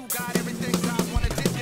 you got everything I wanna do.